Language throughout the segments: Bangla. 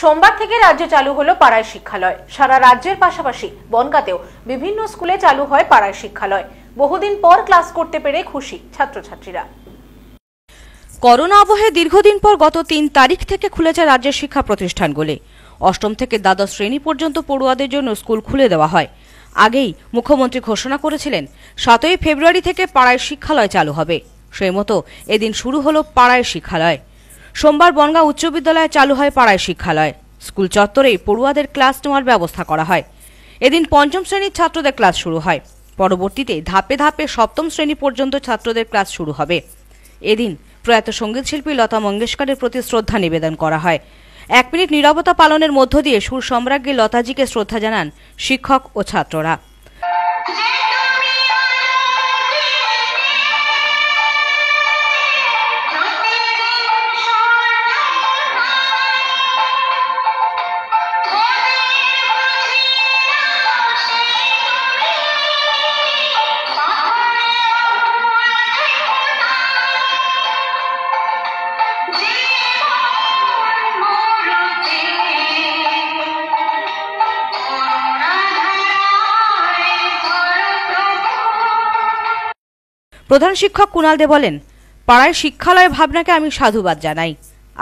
সোমবার থেকে রাজ্যে চালু হলো পাড়ায় শিক্ষালয়। সারা রাজ্যের পাশাপাশি বনগাঁতেও বিভিন্ন স্কুলে চালু হয় পাড়ায় শিক্ষালয়। বহুদিন পর ক্লাস করতে পেরে খুশি ছাত্রছাত্রীরা। করোনা আবহে দীর্ঘদিন পর গত তিন তারিখ থেকে খুলেছে রাজ্যের শিক্ষা প্রতিষ্ঠানগুলি। অষ্টম থেকে দ্বাদশ শ্রেণি পর্যন্ত পড়ুয়াদের জন্য স্কুল খুলে দেওয়া হয়। আগেই মুখ্যমন্ত্রী ঘোষণা করেছিলেন, সাতই ফেব্রুয়ারি থেকে পাড়ায় শিক্ষালয় চালু হবে। সেই মতো এদিন শুরু হলো পাড়ায় শিক্ষালয়। সোমবার বনগাঁ উচ্চ বিদ্যালয়ে চালু হয় পাড়ায় শিক্ষালয়। স্কুল চত্বরেই পড়ুয়াদের ক্লাস নেওয়ার ব্যবস্থা করা হয়। এদিন পঞ্চম শ্রেণির ছাত্রদের ক্লাস শুরু হয়। পরবর্তীতে ধাপে ধাপে সপ্তম শ্রেণি পর্যন্ত ছাত্রদের ক্লাস শুরু হবে। এদিন প্রয়াত সঙ্গীতশিল্পী লতা মঙ্গেশকরের প্রতি শ্রদ্ধা নিবেদন করা হয়। এক মিনিট নীরবতা পালনের মধ্য দিয়ে সুর সম্রাজ্ঞী লতাজিকে শ্রদ্ধা জানান শিক্ষক ও ছাত্ররা। প্রধান শিক্ষক কুণাল দে বলেন, পাড়ায় শিক্ষালয় ভাবনাকে আমি সাধুবাদ জানাই।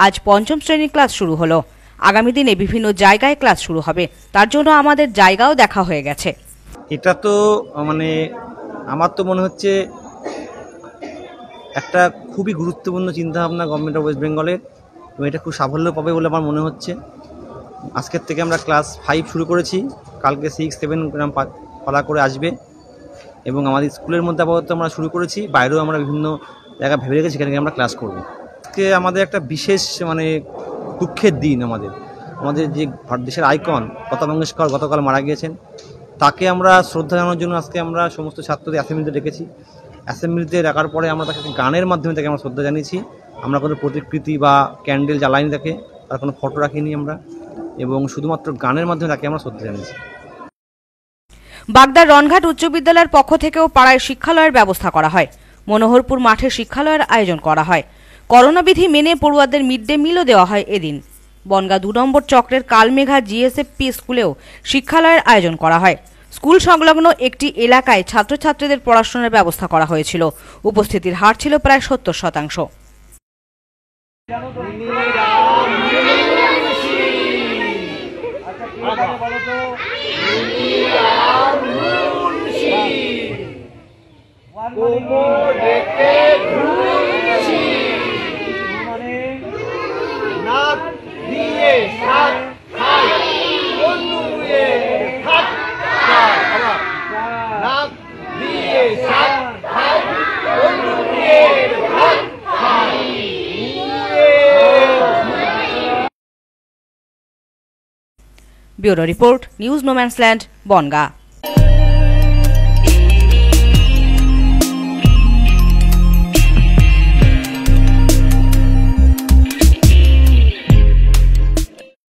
আজ পঞ্চম শ্রেণির ক্লাস শুরু হলো। আগামী দিনে বিভিন্ন জায়গায় ক্লাস শুরু হবে। তার জন্য আমাদের জায়গাও দেখা হয়ে গেছে। এটা তো মানে আমার তো মনে হচ্ছে একটা খুবই গুরুত্বপূর্ণ চিন্তাভাবনা গভর্নমেন্ট অফ ওয়েস্ট বেঙ্গলের এবং এটা খুব সাফল্য পাবে বলে আমার মনে হচ্ছে। আজকের থেকে আমরা ক্লাস ফাইভ শুরু করেছি। কালকে সিক্স সেভেন গ্রাম পালা করে আসবে। এবং আমাদের স্কুলের মধ্যে আপাতত আমরা শুরু করেছি। বাইরেও আমরা বিভিন্ন জায়গায় ভেবে রেখেছি সেখানে আমরা ক্লাস করব। আজকে আমাদের একটা বিশেষ মানে দুঃখের দিন আমাদের। আমাদের যে দেশের আইকন লতা মঙ্গেশকর গতকাল মারা গিয়েছেন। তাকে আমরা শ্রদ্ধা জানানোর জন্য আজকে আমরা সমস্ত ছাত্রদের অ্যাসেম্বলিতে ডেকেছি। অ্যাসেম্বলিতে রাখার পরে আমরা তাকে গানের মাধ্যমে তাকে আমরা শ্রদ্ধা জানিয়েছি। আমরা কোনো প্রতিকৃতি বা ক্যান্ডেল জ্বালাইনি তাকে, তার কোনো ফটো রাখিনি আমরা, এবং শুধুমাত্র গানের মাধ্যমে তাকে আমরা শ্রদ্ধা জানিয়েছি। বাগদার রনঘাট উচ্চ বিদ্যালয়ের পক্ষ থেকেও পাড়ায় শিক্ষালয়ের ব্যবস্থা করা হয়। মনোহরপুর মাঠে শিক্ষালয়ের আয়োজন করা হয়। করোনা বিধি মেনে পড়ুয়াদের মিড ডে মিলও দেওয়া হয় এদিন। বনগা দু নম্বর চক্রের কালমেঘা জিএসএফপি স্কুলেও শিক্ষালয়ের আয়োজন করা হয়। স্কুল সংলগ্ন একটি এলাকায় ছাত্রছাত্রীদের পড়াশোনার ব্যবস্থা করা হয়েছিল। উপস্থিতির হার ছিল প্রায় সত্তর শতাংশ। নাক bureau report news no man's land Bongaon.